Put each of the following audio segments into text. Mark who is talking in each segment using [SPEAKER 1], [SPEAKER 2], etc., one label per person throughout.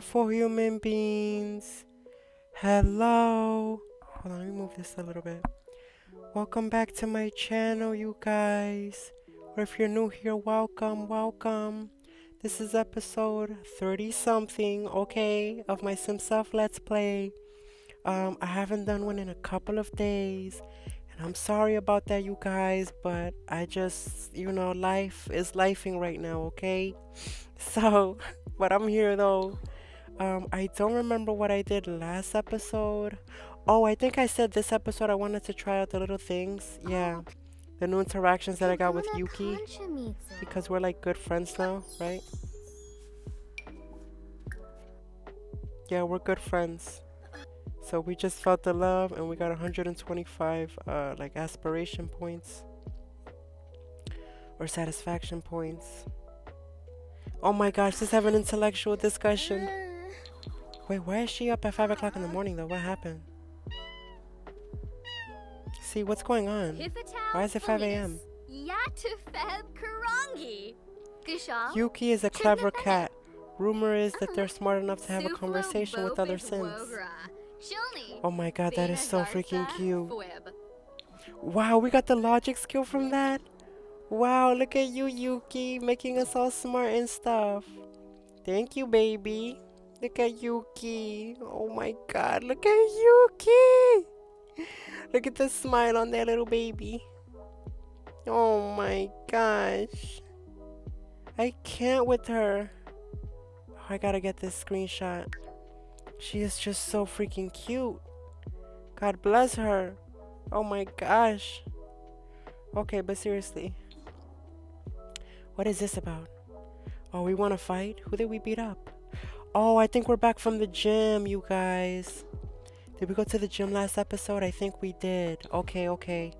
[SPEAKER 1] beautiful human beings. Hello. Hold on, let me move this a little bit. Welcome back to my channel, you guys. Or if you're new here, welcome, welcome. This is episode 30 something, okay, of my Simself Let's Play. Um, I haven't done one in a couple of days. And I'm sorry about that, you guys, but I just, you know, life is lifing right now, okay? So, but I'm here though. Um, I don't remember what I did last episode. Oh, I think I said this episode I wanted to try out the little things. Yeah. The new interactions that I got with Yuki. Because we're like good friends now, right? Yeah, we're good friends. So we just felt the love and we got 125 uh, like aspiration points or satisfaction points. Oh my gosh, let's have an intellectual discussion. Wait, why is she up at 5 o'clock in the morning though? What happened? See, what's going on? Why is it 5 a.m.? Yuki is a clever cat. Rumor is that they're smart enough to have a conversation with other Sims. Oh my god, that is so freaking cute. Wow, we got the logic skill from that? Wow, look at you, Yuki, making us all smart and stuff. Thank you, baby. Look at Yuki. Oh my god, look at Yuki. Look at the smile on that little baby. Oh my gosh. I can't with her. Oh, I gotta get this screenshot. She is just so freaking cute. God bless her. Oh my gosh. Okay, but seriously. What is this about? Oh, we want to fight? Who did we beat up? Oh, I think we're back from the gym, you guys. Did we go to the gym last episode? I think we did. Okay, okay.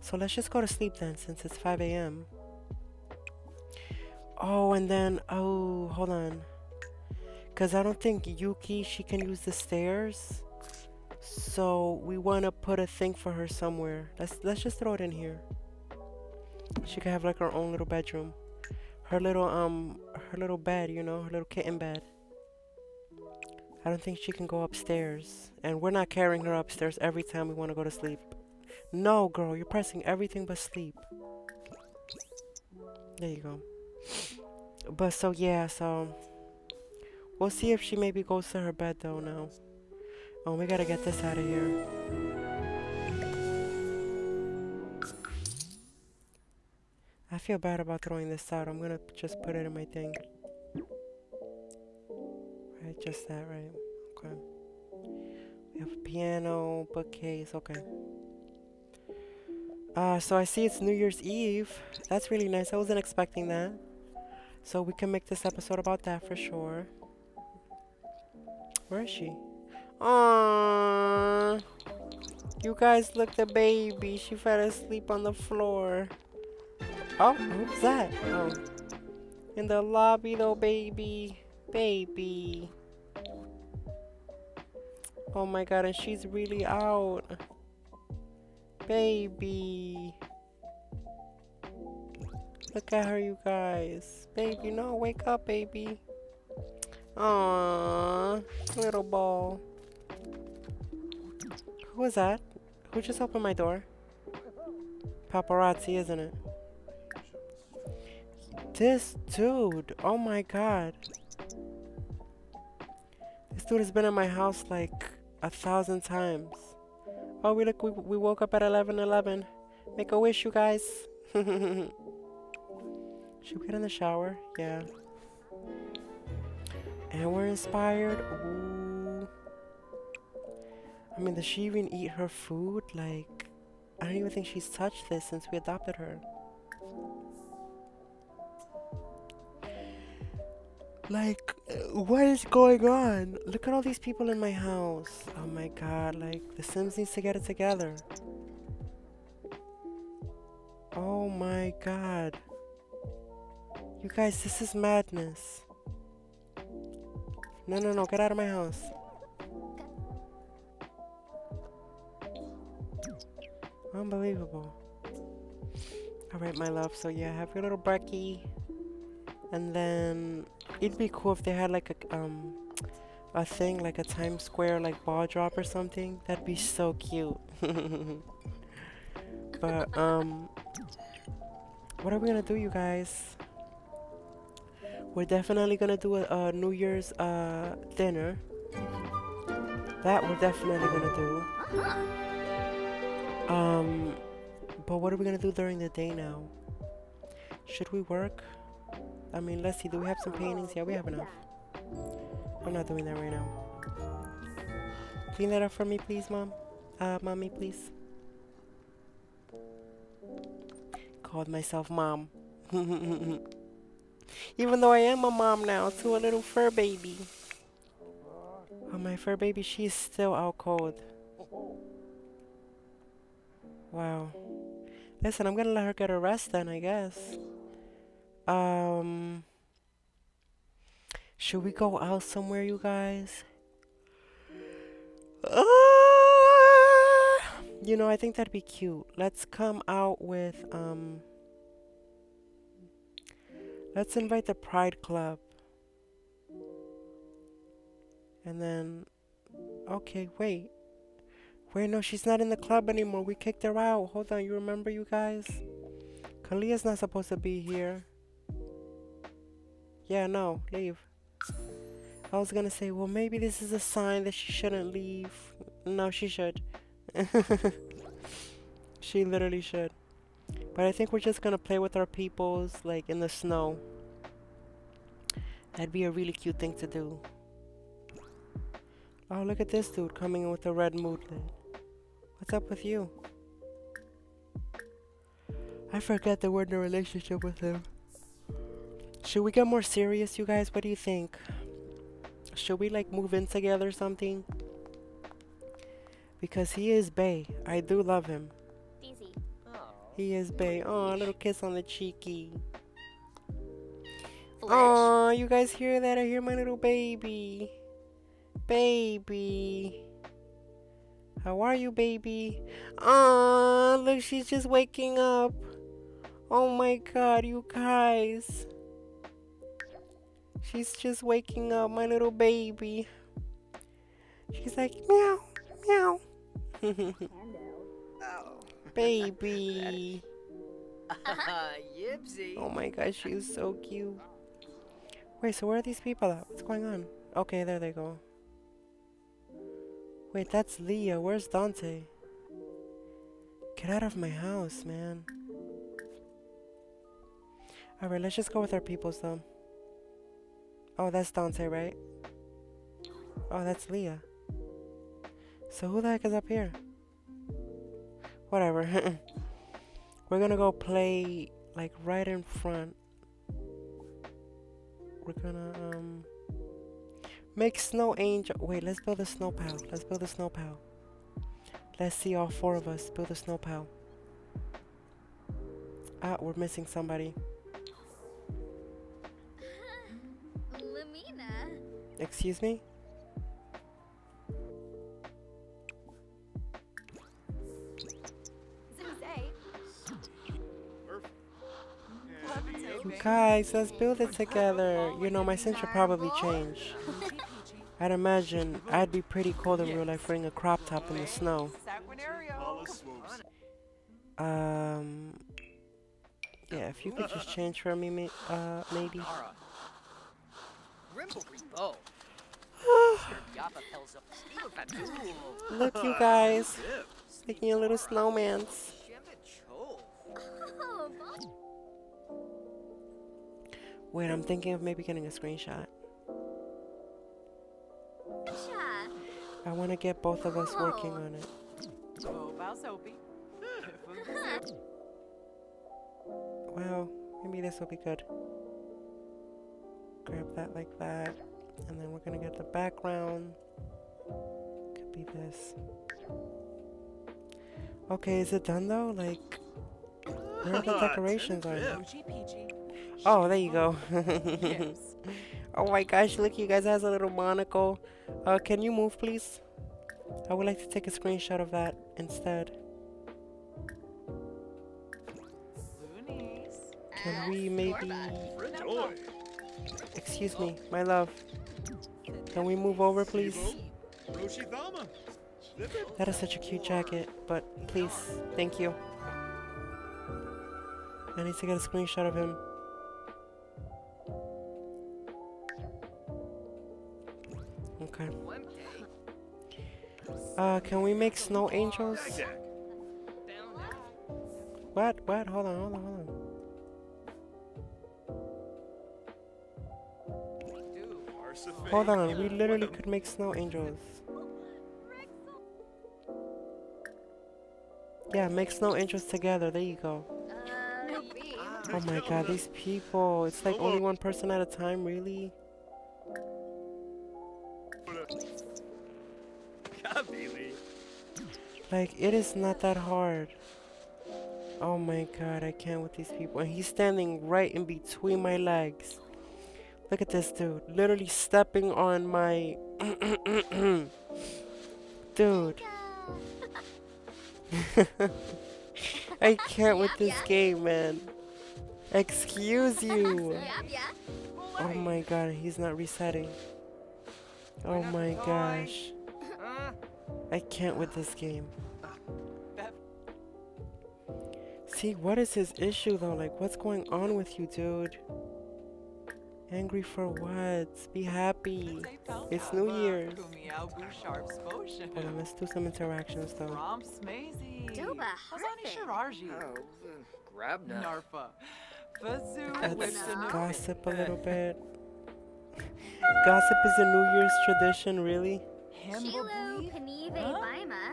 [SPEAKER 1] So let's just go to sleep then since it's 5 a.m. Oh, and then, oh, hold on. Because I don't think Yuki, she can use the stairs. So we want to put a thing for her somewhere. Let's, let's just throw it in here. She can have like her own little bedroom her little um her little bed, you know, her little kitten bed. I don't think she can go upstairs. And we're not carrying her upstairs every time we want to go to sleep. No, girl, you're pressing everything but sleep. There you go. But so yeah, so we'll see if she maybe goes to her bed though now. Oh, we gotta get this out of here. I feel bad about throwing this out. I'm gonna just put it in my thing. Right, just that, right? Okay. We have a piano, bookcase, okay. Uh, so I see it's New Year's Eve. That's really nice. I wasn't expecting that. So we can make this episode about that for sure. Where is she? Aww. You guys look the baby. She fell asleep on the floor. Oh, who's that? Oh. In the lobby though, baby. Baby. Oh my god, and she's really out. Baby. Look at her, you guys. Baby, no, wake up, baby. Aww, little ball. Who was that? Who just opened my door? Paparazzi, isn't it? This dude, oh my god. This dude has been in my house like a thousand times. Oh, we look, we, we woke up at 11 11. Make a wish, you guys. Should we get in the shower? Yeah. And we're inspired. Ooh. I mean, does she even eat her food? Like, I don't even think she's touched this since we adopted her. Like, what is going on? Look at all these people in my house. Oh my god, like, The Sims needs to get it together. Oh my god. You guys, this is madness. No, no, no, get out of my house. Unbelievable. Alright, my love, so yeah, have your little brekkie. And then it'd be cool if they had like a um a thing like a Times Square like ball drop or something. That'd be so cute. but um, what are we gonna do, you guys? We're definitely gonna do a, a New Year's uh dinner. That we're definitely gonna do. Um, but what are we gonna do during the day now? Should we work? I mean, let's see. Do we have some paintings? Yeah, we have enough. I'm not doing that right now. Clean that up for me, please, mom. Uh, mommy, please. Called myself mom. Even though I am a mom now to a little fur baby. Oh, my fur baby, she's still out cold. Wow. Listen, I'm gonna let her get a rest then, I guess. Um, should we go out somewhere, you guys? Uh, you know, I think that'd be cute. Let's come out with, um, let's invite the Pride Club. And then, okay, wait. Wait, no, she's not in the club anymore. We kicked her out. Hold on, you remember, you guys? Kalia's not supposed to be here. Yeah, no, leave. I was gonna say, well, maybe this is a sign that she shouldn't leave. No, she should. she literally should. But I think we're just gonna play with our peoples, like, in the snow. That'd be a really cute thing to do. Oh, look at this dude coming in with a red moodlet. What's up with you? I forget that we're in a relationship with him. Should we get more serious, you guys? What do you think? Should we like move in together or something? Because he is Bay. I do love him. Easy. He is Bay. Oh, a little kiss on the cheeky. Oh, you guys hear that? I hear my little baby. Baby. How are you, baby? Oh, look, she's just waking up. Oh my god, you guys. She's just waking up, my little baby. She's like, meow, meow. baby. oh my gosh, she's so cute. Wait, so where are these people at? What's going on? Okay, there they go. Wait, that's Leah. Where's Dante? Get out of my house, man. Alright, let's just go with our peoples, though. Oh, that's Dante, right? Oh, that's Leah. So who the heck is up here? Whatever. We're gonna go play like right in front. We're gonna um make snow angel. Wait, let's build a snow pal. Let's build a snow pal. Let's see all four of us build a snow pal. Ah, we're missing somebody. Excuse me? Guys, let's build it together. You know, my scent should probably change. I'd imagine I'd be pretty cold in real life wearing a crop top in the snow. Um, yeah, if you could just change for me, uh, maybe. Look, you guys. Making a little snowmans. Wait, I'm thinking of maybe getting a screenshot. I want to get both of us working on it. Well, maybe this will be good grab that like that. And then we're gonna get the background. Could be this. Okay, is it done though? Like, where are the decorations are? Oh, there you go. oh my gosh, look, you guys has a little monocle. Uh, can you move, please? I would like to take a screenshot of that instead. Can we maybe... Excuse me, my love. Can we move over, please? That is such a cute jacket, but please, thank you. I need to get a screenshot of him. Okay. Uh, can we make snow angels? What? What? Hold on, hold on, hold on. Hold on, we literally could make snow angels. Yeah, make snow angels together. There you go. Oh my god, these people. It's like only one person at a time, really? Like, it is not that hard. Oh my god, I can't with these people. And he's standing right in between my legs. Look at this dude. Literally stepping on my... dude. I can't with this game, man. Excuse you. Oh my god, he's not resetting. Oh my gosh. I can't with this game. See, what is his issue though? Like, what's going on with you, dude? Angry for what? Be happy. It's New Year's. On, let's do some interactions though. Let's gossip a little bit. Gossip is a New Year's tradition, really?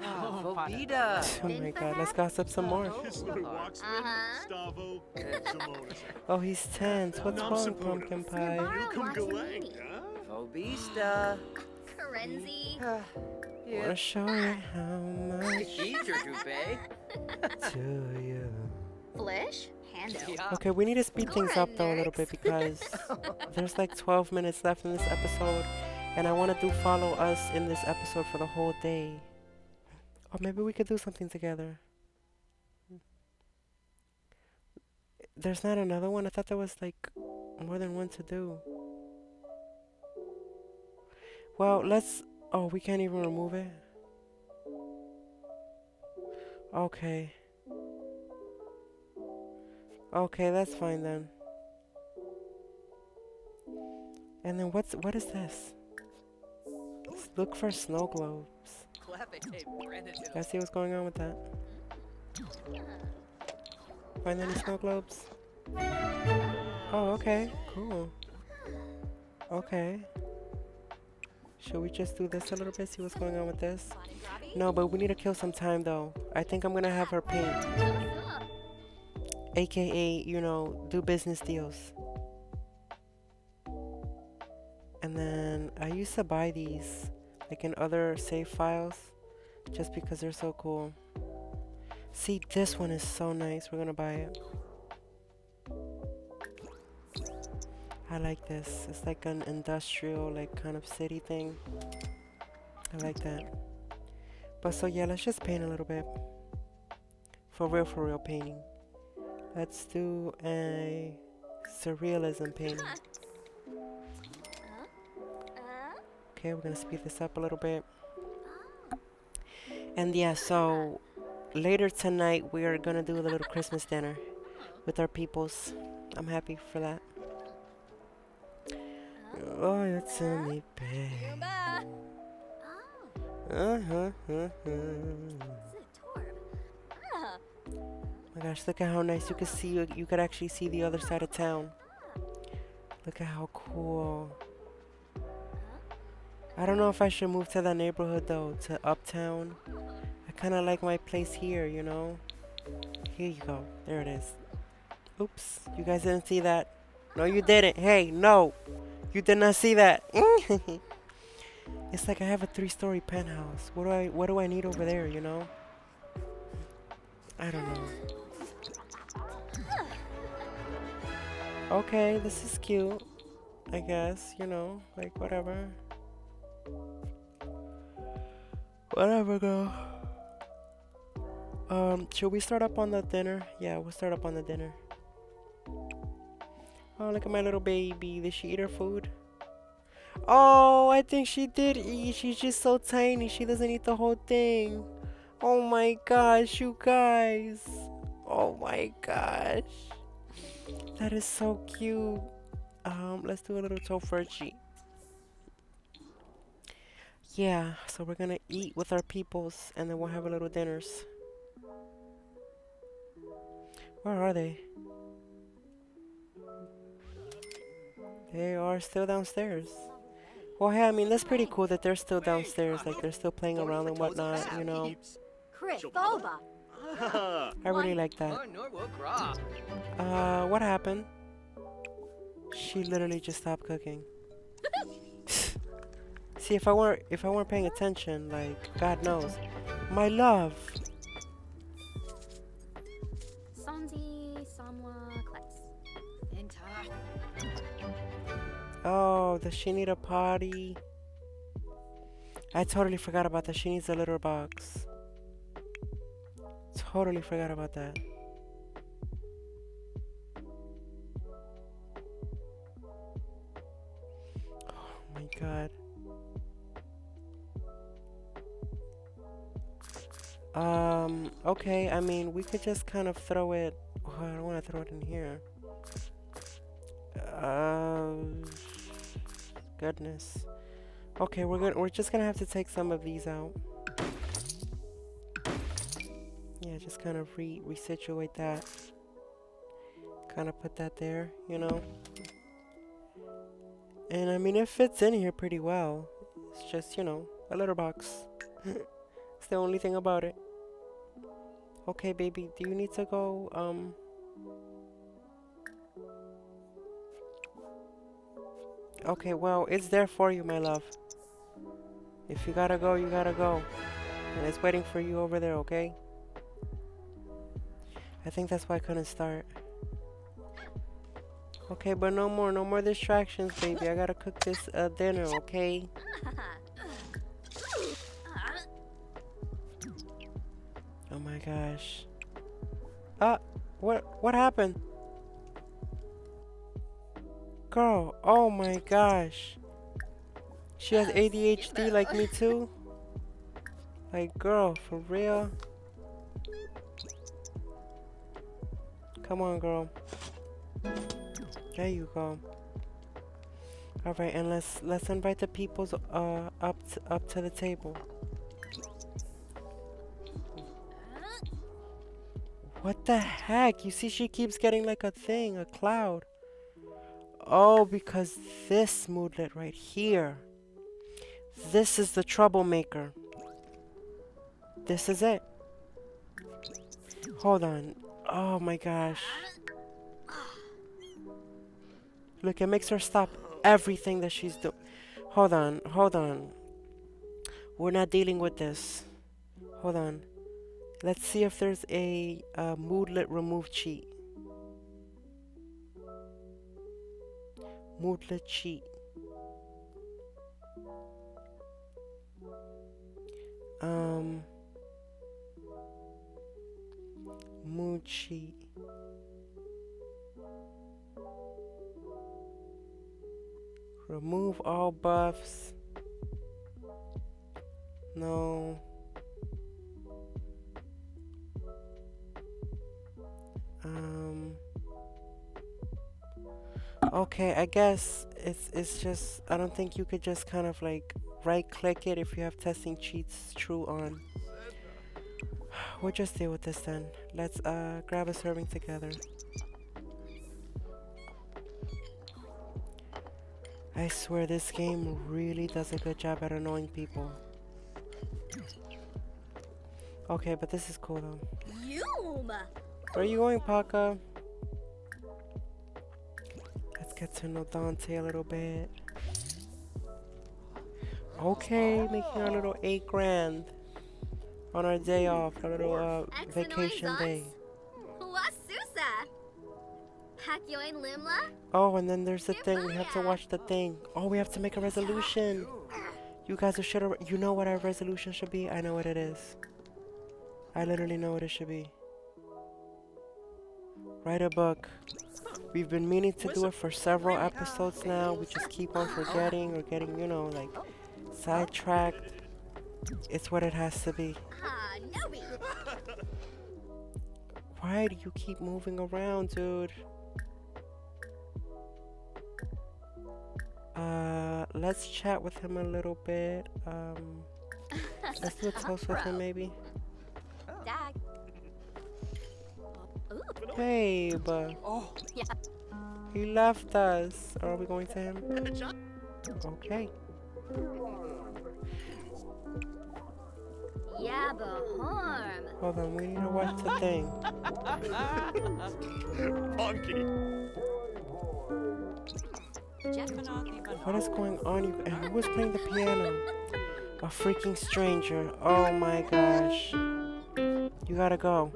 [SPEAKER 1] Oh, oh my god, let's gossip some more. Uh-huh. oh, he's tense. What's wrong, pumpkin pie? Vobista. Karenzi. Wanna show you how much to you. Flish? Okay, we need to speed things up though a little bit because there's like 12 minutes left in this episode and I want to follow us in this episode for the whole day. Or maybe we could do something together. There's not another one? I thought there was like more than one to do. Well, let's... Oh, we can't even remove it? Okay. Okay, that's fine then. And then what's... What is this? Look for snow globes. Let's see what's going on with that. Find any snow globes? Oh, okay. Cool. Okay. Should we just do this a little bit, see what's going on with this? No, but we need to kill some time, though. I think I'm gonna have her paint. AKA, you know, do business deals. And then I used to buy these like in other save files just because they're so cool. See, this one is so nice. We're gonna buy it. I like this. It's like an industrial, like kind of city thing. I like that. But so yeah, let's just paint a little bit. For real, for real painting. Let's do a surrealism painting. Okay, we're gonna speed this up a little bit. And yeah, so later tonight we are gonna do a little Christmas dinner with our peoples. I'm happy for that. Oh, it's in me, babe. Uh huh. Uh huh. My gosh, look at how nice you can see. You could actually see the other side of town. Look at how cool. I don't know if I should move to that neighborhood though, to Uptown. I kind of like my place here, you know? Here you go. There it is. Oops, you guys didn't see that. No, you didn't. Hey, no. You did not see that. it's like I have a three-story penthouse. What do I what do I need over there, you know? I don't know. Okay, this is cute. I guess, you know, like whatever. Whatever, girl. Um, should we start up on the dinner? Yeah, we'll start up on the dinner. Oh, look at my little baby. Did she eat her food? Oh, I think she did eat. She's just so tiny. She doesn't eat the whole thing. Oh my gosh, you guys. Oh my gosh. That is so cute. Um, let's do a little Tofurky. Yeah, so we're gonna eat with our peoples and then we'll have a little dinners. Where are they? They are still downstairs. Well, hey, I mean, that's pretty cool that they're still downstairs. Like, they're still playing around and whatnot, you know. I really like that. Uh, what happened? She literally just stopped cooking. See, if I weren't if I weren't paying attention, like God knows, my love. Oh, does she need a potty? I totally forgot about that. She needs a litter box. Totally forgot about that. Oh my god. Um, okay, I mean, we could just kind of throw it... Oh, I don't want to throw it in here. Uh, goodness. Okay, we're gonna we're just gonna have to take some of these out. Yeah, just kind of re resituate that. Kind of put that there, you know. And I mean, it fits in here pretty well. It's just, you know, a litter box. the only thing about it. Okay, baby, do you need to go, um... Okay, well, it's there for you, my love. If you gotta go, you gotta go. And it's waiting for you over there, okay? I think that's why I couldn't start. Okay, but no more, no more distractions, baby. I gotta cook this uh, dinner, okay? my gosh. Ah, what, what happened? Girl, oh my gosh. She has ADHD like me too? Like, girl, for real? Come on, girl. There you go. All right, and let's let's invite the peoples uh up to, up to the table. What the heck? You see, she keeps getting like a thing, a cloud. Oh, because this moodlet right here. This is the troublemaker. This is it. Hold on. Oh my gosh. Look, it makes her stop everything that she's doing. Hold on, hold on. We're not dealing with this. Hold on. Let's see if there's a, a moodlet remove cheat. Moodlet cheat. Um, mood cheat. Remove all buffs. No. Um. Okay, I guess it's it's just I don't think you could just kind of like right click it if you have testing cheats true on. We'll just deal with this then. Let's uh grab a serving together. I swear this game really does a good job at annoying people. Okay, but this is cool though. Where are you going, Paka? Let's get to know Dante a little bit. Okay, making our little eight grand on our day off, our little uh, vacation day. Oh, and then there's the thing. We have to watch the thing. Oh, we have to make a resolution. You guys are should you know what our resolution should be? I know what it is. I literally know what it should be. Write a book. We've been meaning to do it for several episodes now. We just keep on forgetting or getting, you know, like sidetracked. It's what it has to be. Why do you keep moving around, dude? Uh, let's chat with him a little bit. Um, let's do a toast with him, maybe. Babe. Oh. Yeah. He left us. Are we going to him? Okay. Yeah, but harm. Hold on, we need to watch the thing. Funky. What is going on? You and who is playing the piano? A freaking stranger. Oh my gosh. You gotta go.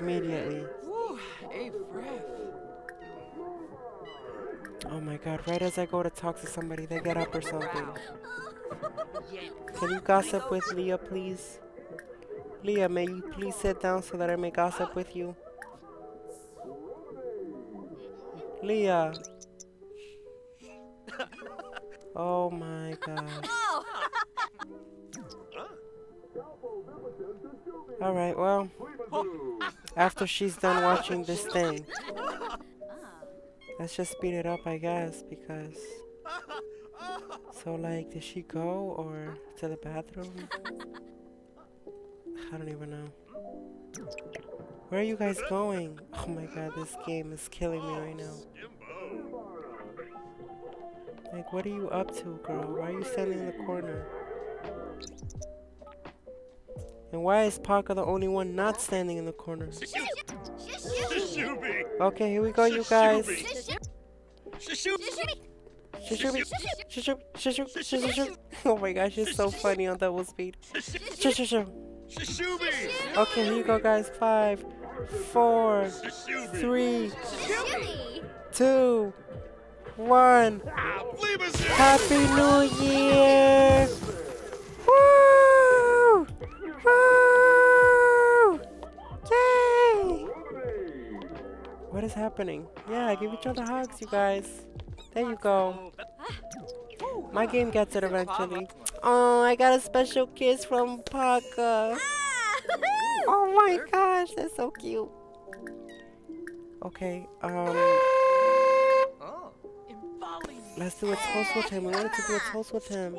[SPEAKER 1] Immediately. Oh my god, right as I go to talk to somebody, they get up or something. Can you gossip with Leah, please? Leah, may you please sit down so that I may gossip with you? Leah. Oh my god. Alright, well, after she's done watching this thing, ah. let's just speed it up, I guess, because... So, like, did she go or to the bathroom? I don't even know. Where are you guys going? Oh my god, this game is killing me right now. Like, what are you up to, girl? Why are you standing in the corner? And why is Parker the only one not standing in the corner? Okay, here we go, you guys. Oh my gosh, it's so funny on double speed. Okay, here you go, guys. Five, four, three, two, one. Happy New Year! Happening? Yeah, give each other hugs, you guys. There you go. My game gets it eventually. Oh, I got a special kiss from Parker. Oh my gosh, that's so cute. Okay, um... Let's do a toast with him. We wanted to do a toast with him.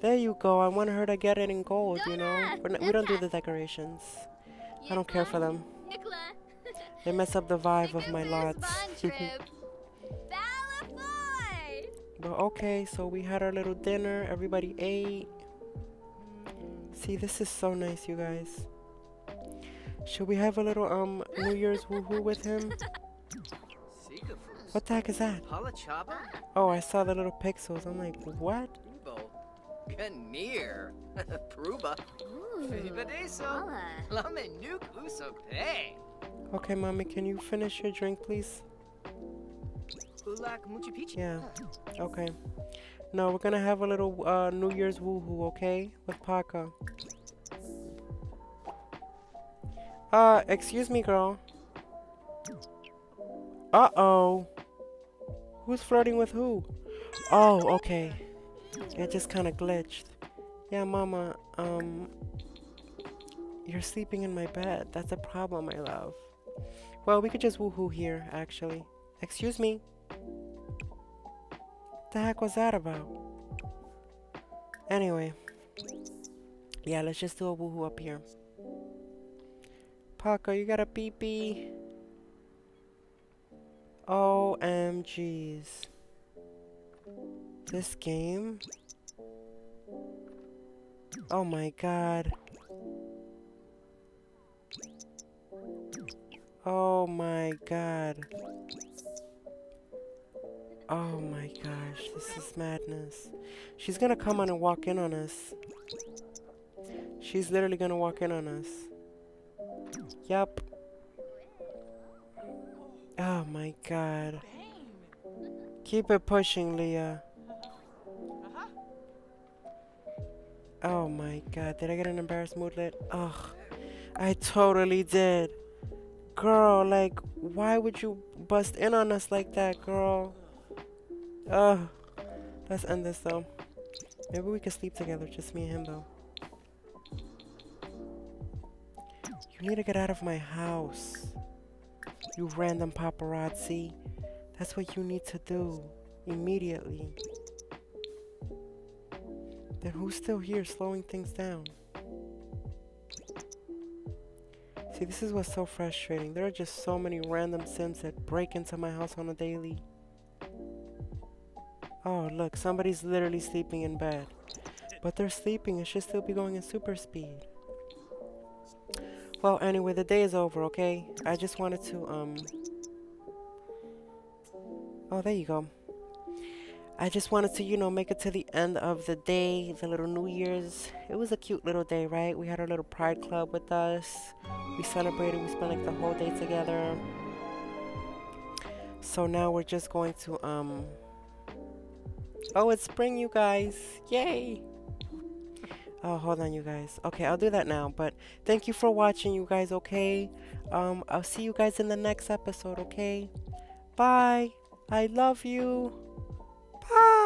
[SPEAKER 1] There you go. I want her to get it in gold, you know? We don't do the decorations. I don't care for them. They mess up the vibe of my lots. but okay, so we had our little dinner. Everybody ate. See, this is so nice, you guys. Should we have a little um New Year's woohoo with him? What the heck is that? Oh, I saw the little pixels. I'm like, what? Ganir. Pruba. Okay, mommy, can you finish your drink, please? Yeah. Okay. No, we're gonna have a little uh, New Year's woohoo, okay? With Parker. Uh, excuse me, girl. Uh-oh. Who's flirting with who? Oh, okay. It just kind of glitched. Yeah, mama, um... You're sleeping in my bed. That's a problem, my love. Well, we could just woohoo here, actually. Excuse me. The heck was that about? Anyway. Yeah, let's just do a woohoo up here. Paco, you got a pee pee? OMGs. This game? Oh my god. Oh my god. Oh my gosh, this is madness. She's gonna come on and walk in on us. She's literally gonna walk in on us. Yep. Oh my god. Keep it pushing, Leah. Oh my god, did I get an embarrassed moodlet? Ugh, I totally did. Girl, like, why would you bust in on us like that, girl? Ugh. Let's end this, though. Maybe we could sleep together, just me and him, though. You need to get out of my house. You random paparazzi. That's what you need to do. Immediately. Then who's still here slowing things down? See, this is what's so frustrating. There are just so many random sims that break into my house on a daily. Oh, look, somebody's literally sleeping in bed. But they're sleeping, it should still be going in super speed. Well, anyway, the day is over, okay? I just wanted to, um... Oh, there you go. I just wanted to, you know, make it to the end of the day, the little New Year's. It was a cute little day, right? We had our little pride club with us. We celebrated, we spent like the whole day together. So now we're just going to, um... Oh, it's spring, you guys. Yay! Oh, hold on, you guys. Okay, I'll do that now. But thank you for watching, you guys, okay? Um, I'll see you guys in the next episode, okay? Bye. I love you. Bye.